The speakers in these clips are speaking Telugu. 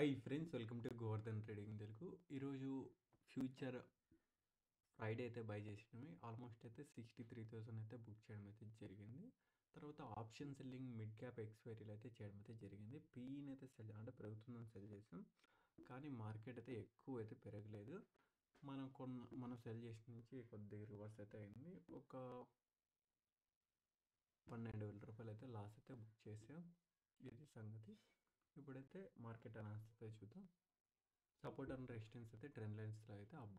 Hi friends welcome to Govardhan trading Telugu ఈరోజు ఫ్యూచర్ ఫ్రైడే అయితే బై చేసినవి ఆల్మోస్ట్ అయితే సిక్స్టీ త్రీ థౌసండ్ అయితే బుక్ చేయడం అయితే జరిగింది. తర్వాత ఆప్షన్ సెల్లింగ్ మిడ్ క్యాప్ ఎక్స్పైరీలు అయితే చేయడం అయితే జరిగింది. పీఈని అయితే సెల్ అంటే పెరుగుతుందని సెల్ చేసాం. కానీ మార్కెట్ అయితే ఎక్కువ అయితే పెరగలేదు. మనం కొన్న మనం సెల్ చేసిన నుంచి కొద్దిగా రివర్స్ అయితే అయింది. ఒక పన్నెండు వేల రూపాయలు అయితే లాస్ అయితే బుక్ చేసాం. ఇది సంగతి. ఇప్పుడైతే మార్కెట్ అనాలిసిస్ అయితే చూద్దాం. సపోర్ట్ అండ్ రెసిస్టెన్స్ అయితే ట్రెండ్ లైన్స్లో అయితే అప్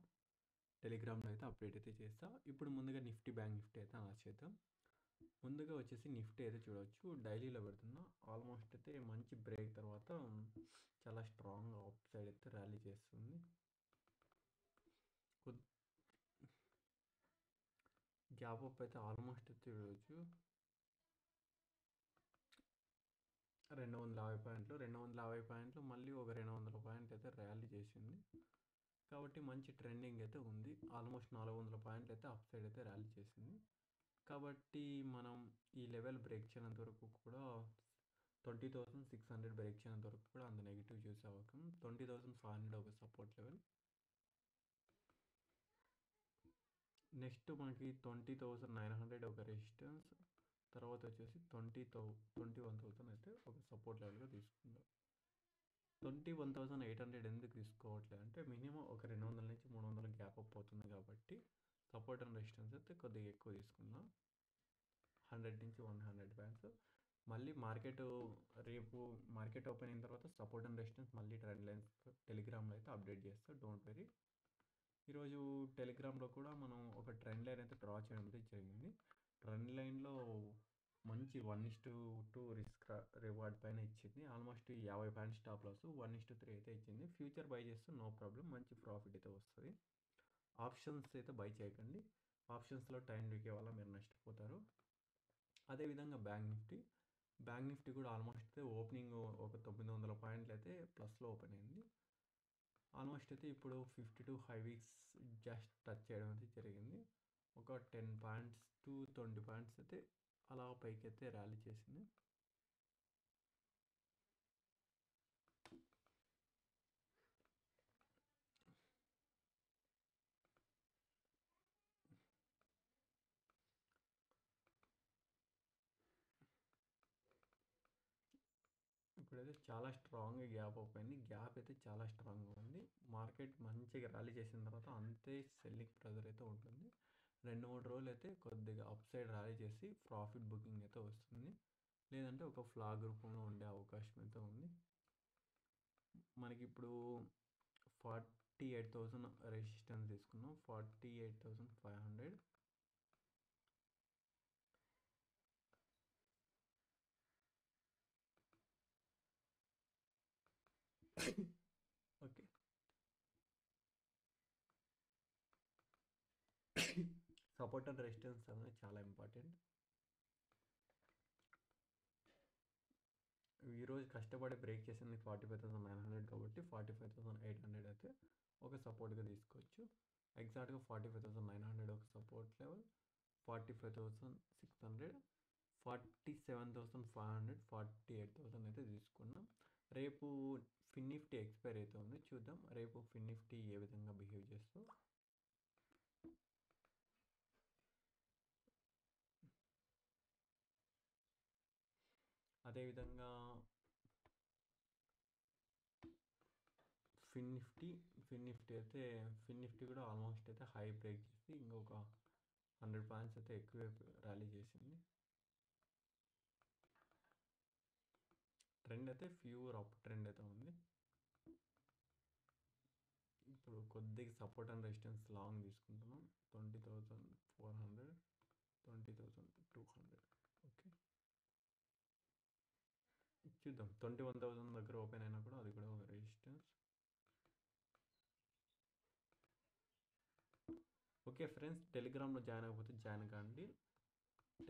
టెలిగ్రామ్లో అయితే అప్డేట్ అయితే చేస్తా. ఇప్పుడు ముందుగా నిఫ్టీ బ్యాంక్ నిఫ్టీ అయితే అనాలిస్ చేద్దాం. ముందుగా వచ్చేసి నిఫ్టీ అయితే చూడవచ్చు డైలీలో పెడుతున్నా ఆల్మోస్ట్ అయితే మంచి బ్రేక్ తర్వాత చాలా స్ట్రాంగ్ అప్ సైడ్ అయితే ర్యాలీ చేస్తుంది. గ్యాప్ అప్ అయితే ఆల్మోస్ట్ అయితే చూడవచ్చు రెండు వందల యాభై పాయింట్లు రెండు వందల యాభై పాయింట్లు మళ్ళీ ఒక రెండు వందల పాయింట్లు అయితే ర్యాలీ చేసింది. కాబట్టి మంచి ట్రెండింగ్ అయితే ఉంది. ఆల్మోస్ట్ నాలుగు వందల పాయింట్లు అయితే అప్ సైడ్ అయితే ర్యాలీ చేసింది. కాబట్టి మనం ఈ లెవెల్ బ్రేక్ చేయనంత వరకు కూడా twenty thousand six hundred break చేయనంత వరకు కూడా అంత నెగిటివ్ చూసే అవకాశం. ట్వంటీ థౌసండ్ ఫైవ్ హండ్రెడ్ ఒక సపోర్ట్ లెవెల్. నెక్స్ట్ మనకి ట్వంటీ థౌసండ్ నైన్ హండ్రెడ్ ఒక రెసిస్టెన్స్. తర్వాత వచ్చేసి twenty thou twenty one thousand అయితే ఒక సపోర్ట్ లెవెల్గా తీసుకుందాం twenty one thousand eight hundred ఎందుకు తీసుకోవట్లేదు అంటే మినిమం ఒక రెండు వందల నుంచి మూడు వందల గ్యాప్ అప్ అవుతుంది కాబట్టి సపోర్ట్ అండ్ రెసిస్టెన్స్ అయితే కొద్దిగా ఎక్కువ తీసుకుందాం హండ్రెడ్ నుంచి వన్ హండ్రెడ్ బ్యాండ్స్. మళ్ళీ మార్కెట్ రేపు మార్కెట్ ఓపెన్ అయిన తర్వాత సపోర్ట్ అండ్ రెసిస్టెన్స్ మళ్ళీ ట్రెండ్ లైన్స్ టెలిగ్రామ్లో అయితే అప్డేట్ చేస్తా డోంట్ వెరీ ఈరోజు టెలిగ్రామ్లో కూడా మనం ఒక ట్రెండ్ లైన్ అయితే డ్రా చేయడం అయితే జరిగింది. రన్ లైన్లో మంచి one is to two risk reward పైన ఇచ్చింది. ఆల్మోస్ట్ యాభై point stop loss one is to three అయితే ఇచ్చింది. ఫ్యూచర్ బై చేస్తే నో ప్రాబ్లం మంచి ప్రాఫిట్ అయితే వస్తుంది. ఆప్షన్స్ అయితే బై చేయకండి. ఆప్షన్స్లో టైం దిగే వల్ల మీరు నష్టపోతారు. అదేవిధంగా బ్యాంక్ నిఫ్టీ. బ్యాంక్ నిఫ్టీ కూడా ఆల్మోస్ట్ అయితే ఓపెనింగ్ ఒక తొమ్మిది వందల పాయింట్లు అయితే ప్లస్లో ఓపెన్ అయింది. ఆల్మోస్ట్ అయితే ఇప్పుడు fifty two high weeks just touch చేయడం అయితే జరిగింది. ఒక ten points to twenty points అయితే అలా పైకి అయితే ర్యాలీ చేసింది. ఇప్పుడైతే చాలా స్ట్రాంగ్గా గ్యాప్ అయిపోయింది. గ్యాప్ అయితే చాలా స్ట్రాంగ్గా ఉంది. మార్కెట్ మంచిగా ర్యాలీ చేసిన తర్వాత అంతే సెల్లింగ్ ప్రెజర్ అయితే ఉంటుంది. రెండు మూడు రోజులు అయితే కొద్దిగా అప్ సైడ్ ర్యాలీ చేసి ప్రాఫిట్ బుకింగ్ అయితే వస్తుంది. లేదంటే ఒక ఫ్లాగ్ రూపంలో ఉండే అవకాశం అయితే ఉంది. మనకి ఇప్పుడు ఫార్టీ ఎయిట్ థౌసండ్ రెసిస్టెన్స్ తీసుకున్నాం. Forty eight thousand five hundred you support and resistance అనేది చాలా ఇంపార్టెంట్. ఈరోజు కష్టపడి బ్రేక్ చేసింది forty five thousand nine hundred కాబట్టి forty five thousand eight hundred అయితే ఒక సపోర్ట్గా తీసుకోవచ్చు. ఎగ్జాక్ట్గా forty five thousand nine hundred ఒక support level forty five thousand six hundred forty seven thousand five hundred forty eight thousand అయితే తీసుకున్నాం. రేపు ఫిన్ నిఫ్టీ ఎక్స్పైర్ అయితే ఉంది చూద్దాం. రేపు ఫిన్ నిఫ్టీ ఏ విధంగా బిహేవ్ చేస్తూ అదేవిధంగా ఫిన్ నిఫ్టీ ఫిన్ నిఫ్టీ అయితే ఫిన్ నిఫ్టీ కూడా ఆల్మోస్ట్ అయితే హై బ్రేక్ చేసి ఇంకొక హండ్రెడ్ పాయింట్స్ అయితే ఎక్కువ ర్యాలీ చేసింది. ట్రెండ్ అయితే ఫ్యూర్ అప్ ట్రెండ్ అయితే ఉంది. ఇప్పుడు కొద్దిగా సపోర్ట్ అండ్ రెసిస్టెన్స్ లాంగ్ తీసుకుంటున్నాం twenty thousand four hundred twenty thousand two hundred okay చూద్దాం. ట్వంటీ వన్ థౌజండ్ దగ్గర ఓపెన్ అయినా కూడా అది కూడా రెజిస్టెన్స్ ఓకే ఫ్రెండ్స్ టెలిగ్రామ్లో జాయిన్ అయిపోతే జాయిన్ కాండి.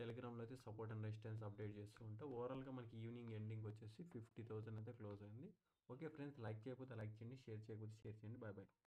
టెలిగ్రామ్లో అయితే సపోర్ట్ అండ్ రెసిస్టెన్స్ అప్డేట్ చేస్తూ ఉంటాం. ఓవరాల్గా మనకి ఈవినింగ్ ఎండింగ్ వచ్చేసి ఫిఫ్టీ థౌసండ్ అయితే క్లోజ్ అయింది. ఓకే ఫ్రెండ్స్ లైక్ చేయకపోతే లైక్ చేయండి షేర్ చేయకపోతే షేర్ చేయండి. Bye bye